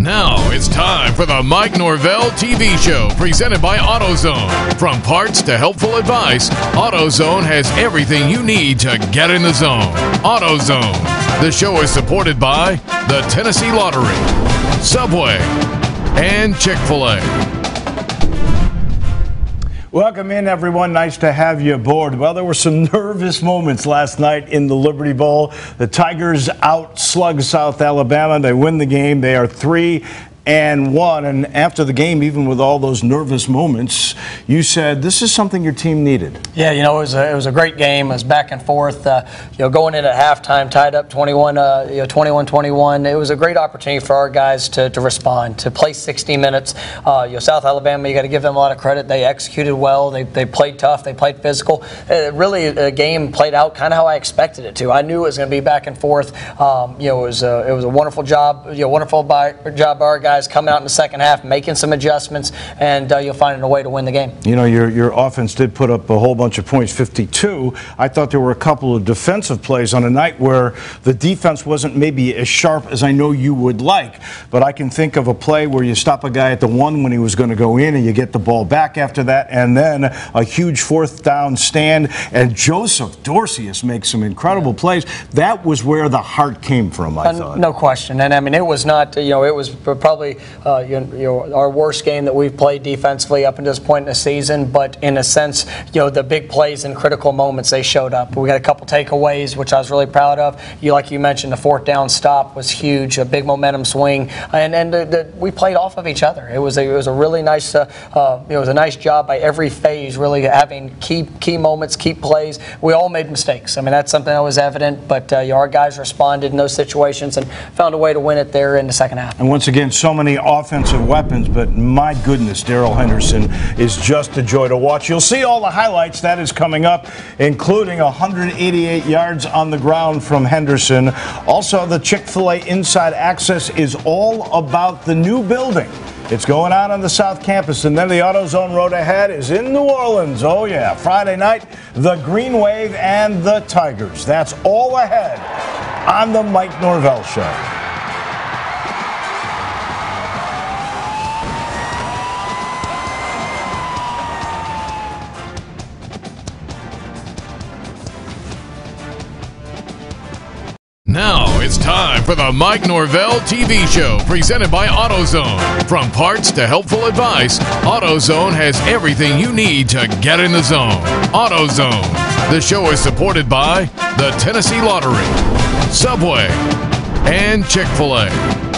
Now it's time for the Mike Norvell TV show presented by AutoZone. From parts to helpful advice, AutoZone has everything you need to get in the zone. AutoZone. The show is supported by the Tennessee Lottery, Subway, and Chick fil A. Welcome in, everyone. Nice to have you aboard. Well, there were some nervous moments last night in the Liberty Bowl. The Tigers outslug South Alabama. They win the game. They are three and one. And after the game, even with all those nervous moments, you said this is something your team needed. Yeah, you know, it was a, it was a great game. It was back and forth. Uh, you know, going in at halftime, tied up 21, uh, you know, 21-21. It was a great opportunity for our guys to, to respond, to play 60 minutes. Uh, you know, South Alabama, you got to give them a lot of credit. They executed well. They, they played tough. They played physical. Uh, really, the game played out kind of how I expected it to. I knew it was going to be back and forth. Um, you know, it was a, it was a wonderful job. You know, wonderful by, job by our guys guys coming out in the second half, making some adjustments, and uh, you'll find a way to win the game. You know, your, your offense did put up a whole bunch of points, 52. I thought there were a couple of defensive plays on a night where the defense wasn't maybe as sharp as I know you would like, but I can think of a play where you stop a guy at the one when he was going to go in and you get the ball back after that, and then a huge fourth down stand, and Joseph Dorceus makes some incredible plays. That was where the heart came from, I uh, thought. No question. And I mean, it was not, you know, it was probably probably uh, you, know, our worst game that we've played defensively up until this point in the season. But in a sense, you know, the big plays and critical moments they showed up. We got a couple takeaways, which I was really proud of. You, like you mentioned, the fourth down stop was huge, a big momentum swing, and and the, the, we played off of each other. It was a, it was a really nice, uh, uh, it was a nice job by every phase, really having key key moments, key plays. We all made mistakes. I mean, that's something that was evident, but uh, you know, our guys responded in those situations and found a way to win it there in the second half. And once again, so many offensive weapons, but my goodness, Darrell Henderson is just a joy to watch. You'll see all the highlights that is coming up, including 188 yards on the ground from Henderson. Also, the Chick fil A inside access is all about the new building. It's going on on the South Campus, and then the AutoZone road ahead is in New Orleans. Oh, yeah. Friday night, the Green Wave and the Tigers. That's all ahead on the Mike Norvell Show. It's time for the Mike Norvell TV show presented by AutoZone. From parts to helpful advice, AutoZone has everything you need to get in the zone. AutoZone. The show is supported by the Tennessee Lottery, Subway, and Chick fil A.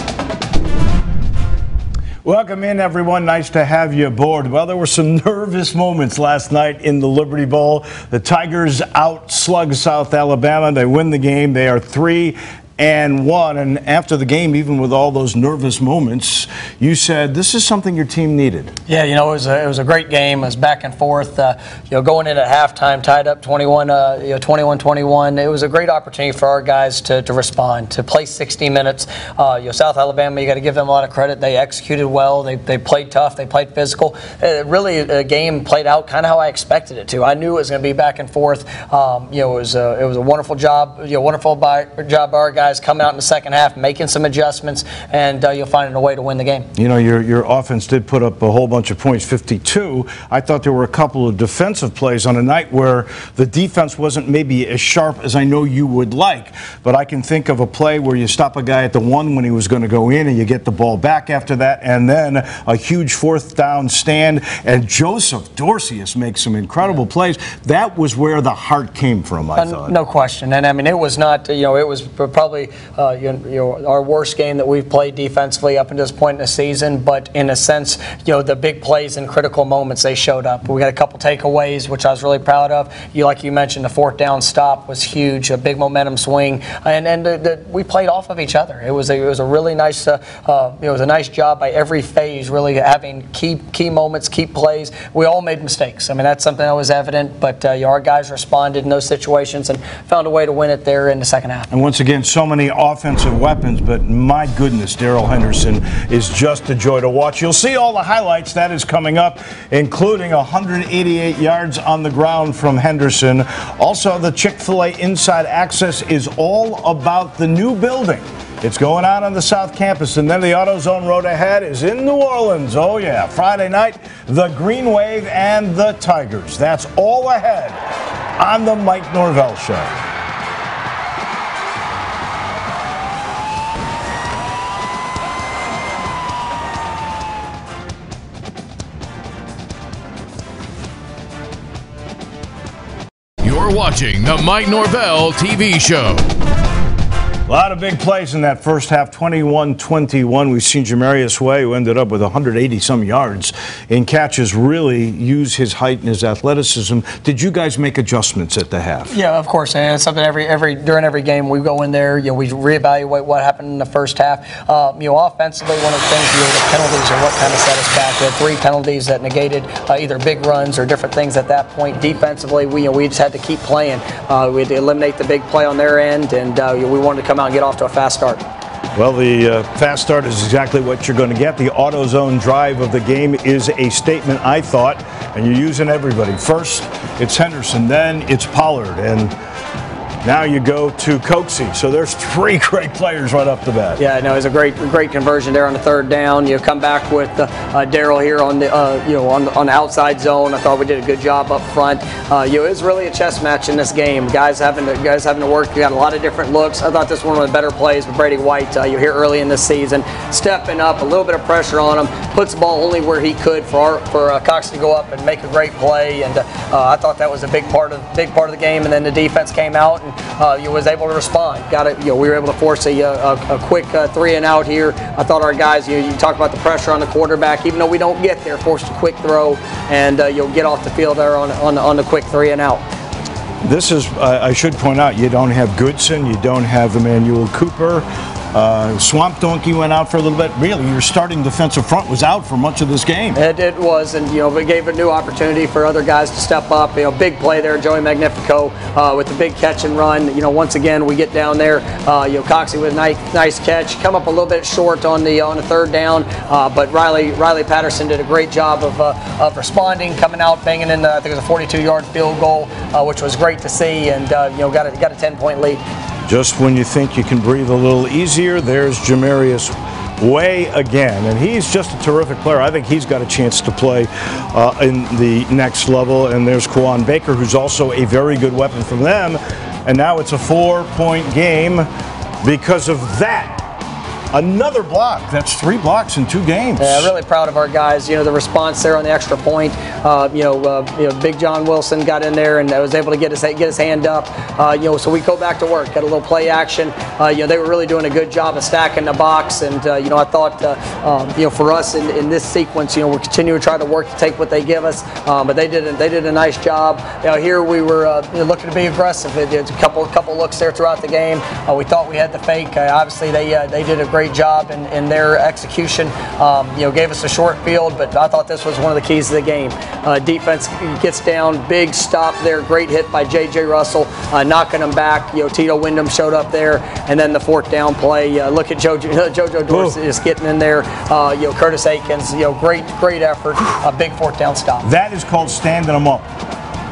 Welcome in, everyone. Nice to have you aboard. Well, there were some nervous moments last night in the Liberty Bowl. The Tigers outslug South Alabama. They win the game. They are three and won. And after the game, even with all those nervous moments, you said this is something your team needed. Yeah, you know, it was a, it was a great game. It was back and forth. Uh, you know, going in at halftime, tied up 21, uh, you know, 21-21. It was a great opportunity for our guys to, to respond, to play 60 minutes. Uh, you know, South Alabama, you got to give them a lot of credit. They executed well. They, they played tough. They played physical. Uh, really, a game played out kind of how I expected it to. I knew it was going to be back and forth. Um, you know, it was a, it was a wonderful job. You know, wonderful by, job by our guys guys coming out in the second half, making some adjustments, and uh, you'll find a way to win the game. You know, your, your offense did put up a whole bunch of points, 52. I thought there were a couple of defensive plays on a night where the defense wasn't maybe as sharp as I know you would like, but I can think of a play where you stop a guy at the one when he was going to go in and you get the ball back after that, and then a huge fourth down stand, and Joseph Dorceus makes some incredible plays. That was where the heart came from, I uh, thought. No question. And I mean, it was not, you know, it was probably probably uh, you, know, our worst game that we've played defensively up until this point in the season. But in a sense, you know, the big plays and critical moments they showed up. We got a couple takeaways, which I was really proud of. You, like you mentioned, the fourth down stop was huge, a big momentum swing, and and the, the, we played off of each other. It was a, it was a really nice, uh, uh, it was a nice job by every phase, really having key key moments, key plays. We all made mistakes. I mean, that's something that was evident, but uh, you know, our guys responded in those situations and found a way to win it there in the second half. And once again, so many offensive weapons, but my goodness, Darrell Henderson is just a joy to watch. You'll see all the highlights that is coming up, including 188 yards on the ground from Henderson. Also, the Chick fil A inside access is all about the new building. It's going on on the South Campus, and then the AutoZone road ahead is in New Orleans. Oh, yeah. Friday night, the Green Wave and the Tigers. That's all ahead on the Mike Norvell Show. Watching the Mike Norvell TV show. A lot of big plays in that first half, 21-21. We've seen Jamarius Way, who ended up with 180 some yards in catches, really use his height and his athleticism. Did you guys make adjustments at the half? Yeah, of course. And it's something every every during every game we go in there. You know, we reevaluate what happened in the first half. Uh, you know, offensively, one of the things, you know, the penalties are what kind of set us back. We had three penalties that negated uh, either big runs or different things at that point. Defensively, we you know, we just had to keep playing. Uh, we had to eliminate the big play on their end, and uh, we wanted to come out and get off to a fast start. Well, the uh, fast start is exactly what you're going to get. The AutoZone drive of the game is a statement, I thought, and you're using everybody. First, it's Henderson, then it's Pollard, and now you go to Coxie. So there's three great players right off the bat. Yeah, no, it was a great, great conversion there on the third down. You come back with uh, uh, Darrell here on the, uh, you know, on on the outside zone. I thought we did a good job up front. Uh, you know, it was really a chess match in this game. Guys having to, guys having to work. You got a lot of different looks. I thought this was one of the better plays with Brady White. Uh, you hear early in this season, stepping up, a little bit of pressure on him, puts the ball only where he could for our, for Cox to go up and make a great play. And I thought that was a big part of big part of the game. And then the defense came out and uh, you was able to respond. Got it. You know, we were able to force a, a, a quick uh, three and out here. I thought our guys. You, know, you talk about the pressure on the quarterback. Even though we don't get there, forced a quick throw, and uh, you'll get off the field there on on, on the quick three and out. This is, I should point out, you don't have Goodson, you don't have Emmanuel Cooper. Uh, Swamp Donkey went out for a little bit. Really, your starting defensive front was out for much of this game. It, it was, and you know, it gave a new opportunity for other guys to step up. You know, big play there, Joey Magnifico uh, with the big catch and run. You know, once again, we get down there. Uh, you know, Coxie with a nice, nice catch. Come up a little bit short on the on the third down, uh, but Riley Riley Patterson did a great job of, uh, of responding, coming out, banging in. The, I think it was a 42-yard field goal, which was great to see, and you know, got a, got a 10-point lead. Just when you think you can breathe a little easier, there's Jamarius Way again, and he's just a terrific player. I think he's got a chance to play uh, in the next level. And there's Kawaan Baker, who's also a very good weapon from them. And now it's a four-point game because of that. Another block. That's three blocks in two games. Yeah, really proud of our guys. You know, the response there on the extra point. Uh, you, know, uh, you know, Big John Wilson got in there and was able to get his get his hand up. Uh, you know, so we go back to work, got a little play action. Uh, you know, they were really doing a good job of stacking the box. And uh, you know, I thought, uh, um, you know, for us in, in this sequence, you know, we're continuing to try to work to take what they give us. Um, but they did a, they did a nice job. You know, here we were you know, looking to be aggressive. It, a couple couple looks there throughout the game. we thought we had the fake. obviously, they they did a great great job in, in their execution. Um, you know, gave us a short field, but I thought this was one of the keys of the game. Uh, defense gets down, big stop there, great hit by J.J. Russell, uh, knocking them back. You know, Tito Windham showed up there, and then the fourth down play. Uh, look at JoJo, JoJo Dorceus just getting in there. Uh, you know, Curtis Akins. You know, great, great effort. A big fourth down stop. That is called standing them up.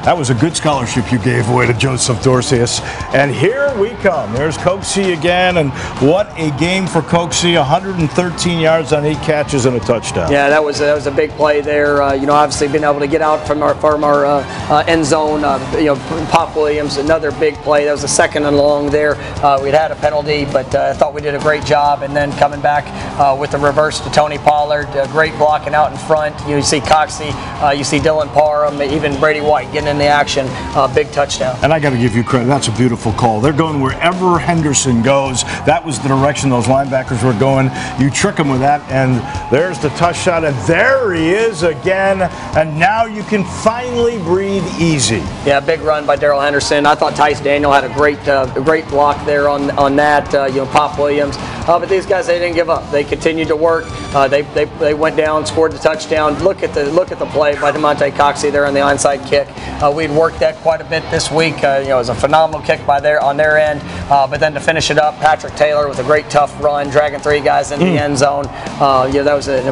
That was a good scholarship you gave away to Joseph Dorceus. And here we come. There's Coxie again, and what a game for Coxie. 113 yards on eight catches and a touchdown. Yeah, that was that was a big play there. Uh, you know, obviously being able to get out from our from our uh, uh, end zone. Uh, you know, Pop Williams, another big play. That was a second and long there. Uh, we'd had a penalty, but uh, I thought we did a great job. And then coming back with the reverse to Tony Pollard, great blocking out in front. You, see Coxie, you see Dylan Parham, even Brady White getting in the action. Uh, big touchdown. And I got to give you credit. That's a beautiful call. They're going wherever Henderson goes. That was the direction those linebackers were going. You trick them with that, and there's the touchdown. And there he is again. And now you can finally breathe easy. Yeah, big run by Darrell Henderson. I thought Tyce Daniel had a great, uh, great block there on on that. Uh, you know, Pop Williams. Uh, but these guys, they didn't give up. They continued to work. Uh, they, they, they went down, scored the touchdown. Look at the look at the play by Damonte Coxie there on the onside kick. Uh, we'd worked that quite a bit this week. Uh, you know, it was a phenomenal kick by their on their end. Uh, but then to finish it up, Patrick Taylor with a great tough run, dragging three guys into mm. the end zone. Uh, yeah, that was an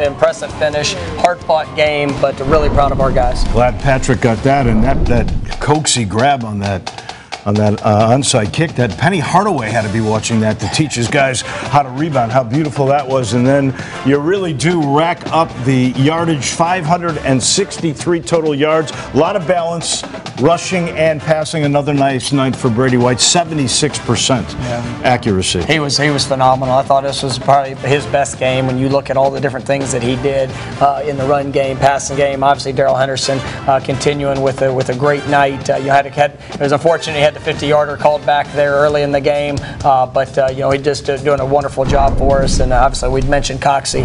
impressive finish. Hard fought game, but really proud of our guys. Glad Patrick got that and that that Coxie grab on that on that uh, onside kick. That Penny Hardaway had to be watching that to teach his guys how to rebound. How beautiful that was. And then you really do rack up the yardage 563 total yards. A lot of balance, rushing and passing. Another nice night for Brady White. 76% yeah. accuracy. He was he was phenomenal. I thought this was probably his best game when you look at all the different things that he did uh, in the run game, passing game. Obviously, Darrell Henderson uh, continuing with a, with a great night. Uh, you had to had, it was unfortunate he had the 50 yarder called back there early in the game, uh, but uh, you know he just uh, doing a wonderful job for us. And obviously, we'd mentioned Coxie,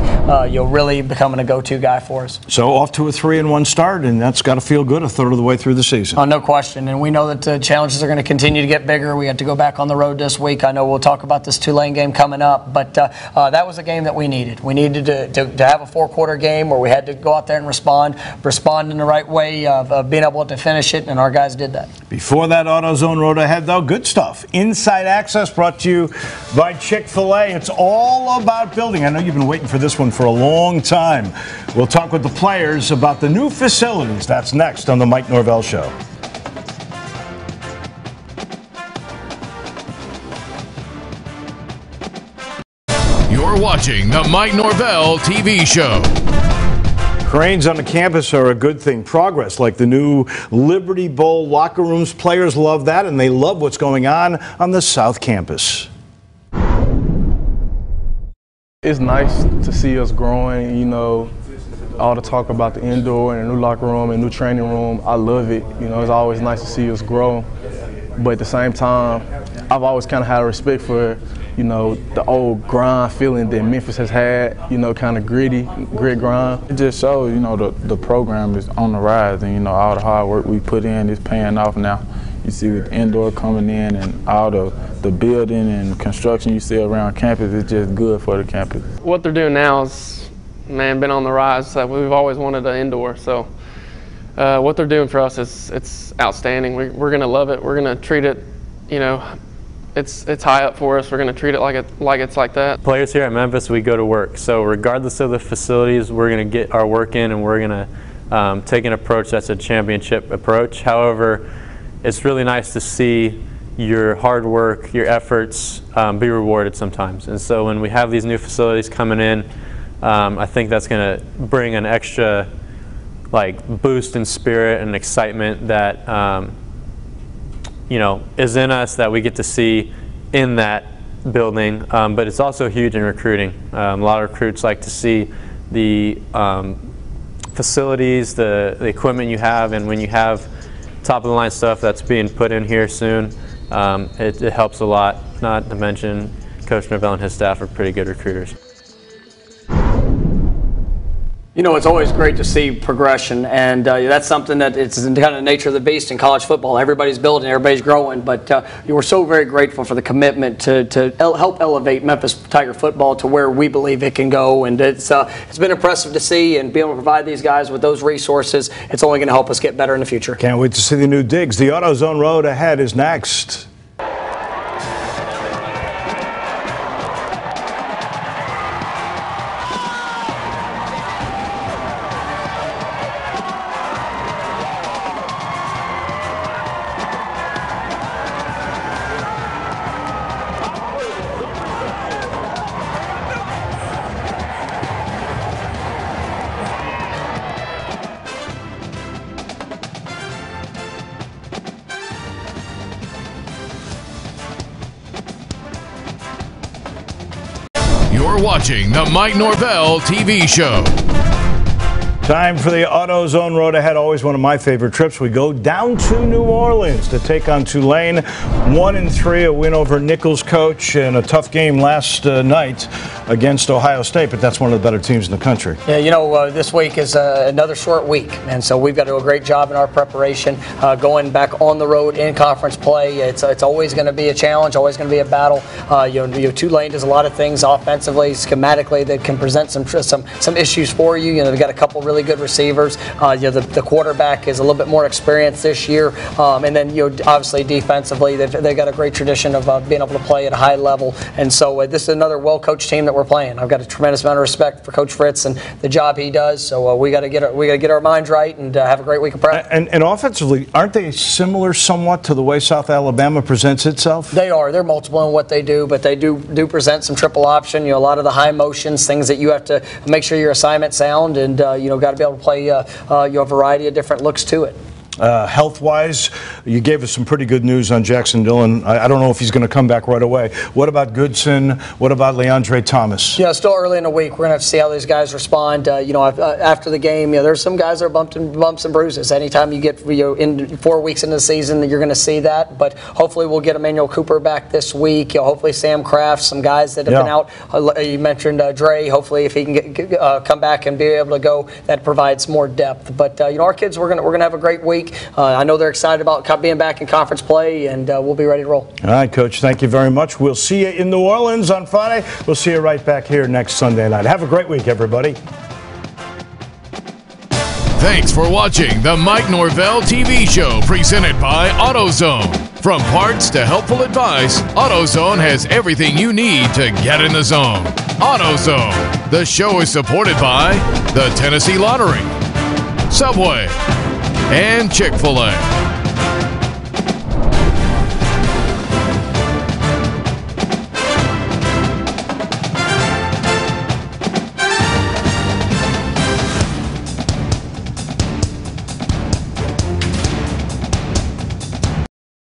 you know, really becoming a go-to guy for us. So off to a three and one start, and that's got to feel good a third of the way through the season. Oh, no question. And we know that the challenges are going to continue to get bigger. We had to go back on the road this week. I know we'll talk about this Tulane game coming up, but uh, uh, that was a game that we needed. We needed to, to, to have a four-quarter game where we had to go out there and respond, respond in the right way of, of being able to finish it, and our guys did that. Before that AutoZone Road Ahead, though, good stuff. Inside Access brought to you by Chick-fil-A. It's all about building. I know you've been waiting for this one for a long time. We'll talk with the players about the new facilities. That's next on the Mike Norvell Show. You're watching the Mike Norvell TV show. Cranes on the campus are a good thing. Progress, like the new Liberty Bowl locker rooms, players love that, and they love what's going on on the South Campus. It's nice to see us growing, you know, all the talk about the indoor and the new locker room and new training room. I love it. You know, it's always nice to see us grow. But at the same time, I've always kind of had a respect for you know, the old grind feeling that Memphis has had, you know, kind of gritty, grit grind. It just shows, you know, the, the program is on the rise and, you know, all the hard work we put in is paying off now. You see with indoor coming in and all the, the building and construction you see around campus is just good for the campus. What they're doing now is, man, been on the rise. we've always wanted an indoor, so uh, what they're doing for us is it's outstanding. We, we're going to love it. We're going to treat it, you know, it's it's high up for us. We're going to treat it like it like it's like that. Players here at Memphis, we go to work. So regardless of the facilities, we're going to get our work in, and we're going to um, take an approach that's a championship approach. However, it's really nice to see your hard work, your efforts um, be rewarded sometimes. And so when we have these new facilities coming in, um, I think that's going to bring an extra like boost in spirit and excitement that um, you know, is in us that we get to see in that building. Um, but it's also huge in recruiting. Um, a lot of recruits like to see the um, facilities, the, the equipment you have, and when you have top of the line stuff that's being put in here soon, um, it, it helps a lot. Not to mention, Coach Norvell and his staff are pretty good recruiters. You know, it's always great to see progression, and uh, that's something that it's kind of the nature of the beast in college football. Everybody's building, everybody's growing, but uh, we're so very grateful for the commitment to, to help elevate Memphis Tiger football to where we believe it can go, and it's uh, it's been impressive to see and be able to provide these guys with those resources. It's only going to help us get better in the future. Can't wait to see the new digs. The AutoZone Road ahead is next. Watching the Mike Norvell TV show. Time for the AutoZone Road Ahead. Always one of my favorite trips. We go down to New Orleans to take on Tulane. One and three, a win over Nicholls coach, and a tough game last uh, night against Ohio State. But that's one of the better teams in the country. Yeah, you know, uh, this week is uh, another short week, and so we've got to do a great job in our preparation. Uh, going back on the road in conference play, it's it's always going to be a challenge, always going to be a battle. Uh, you, know, you know, Tulane does a lot of things offensively, schematically that can present some some some issues for you. You know, they've got a couple really really good receivers. Uh, you know, the, the, quarterback is a little bit more experienced this year, um, and then you know, obviously defensively, they've, they've got a great tradition of uh, being able to play at a high level. And so uh, this is another well-coached team that we're playing. I've got a tremendous amount of respect for Coach Fritz and the job he does. So uh, we got to get our, we got to get our minds right and uh, have a great week of prep. And, and offensively, aren't they similar somewhat to the way South Alabama presents itself? They are. They're multiple in what they do, but they do do present some triple option. You know, a lot of the high motions, things that you have to make sure your assignment sound, and uh, you know, got to be able to play uh, uh, you know, a variety of different looks to it. Uh, health wise, you gave us some pretty good news on Jackson Dillon. I, I don't know if he's going to come back right away. What about Goodson? What about Leandre Thomas? Yeah, still early in the week. We're going to have to see how these guys respond. Uh, you know, uh, after the game, you know, there's some guys that are bumped and bumps and bruises. Anytime you get you know, in four weeks into the season, you're going to see that. But hopefully, we'll get Emmanuel Cooper back this week. You know, hopefully, Sam Kraft, some guys that have yeah. been out. Uh, you mentioned uh, Dre. Hopefully, if he can get, uh, come back and be able to go, that provides more depth. But you know, our kids, we're going we're going to have a great week. I know they're excited about being back in conference play, and uh, we'll be ready to roll. All right, Coach. Thank you very much. We'll see you in New Orleans on Friday. We'll see you right back here next Sunday night. Have a great week, everybody. Thanks for watching the Mike Norvell TV show presented by AutoZone. From parts to helpful advice, AutoZone has everything you need to get in the zone. AutoZone. The show is supported by the Tennessee Lottery, Subway, and Chick fil A.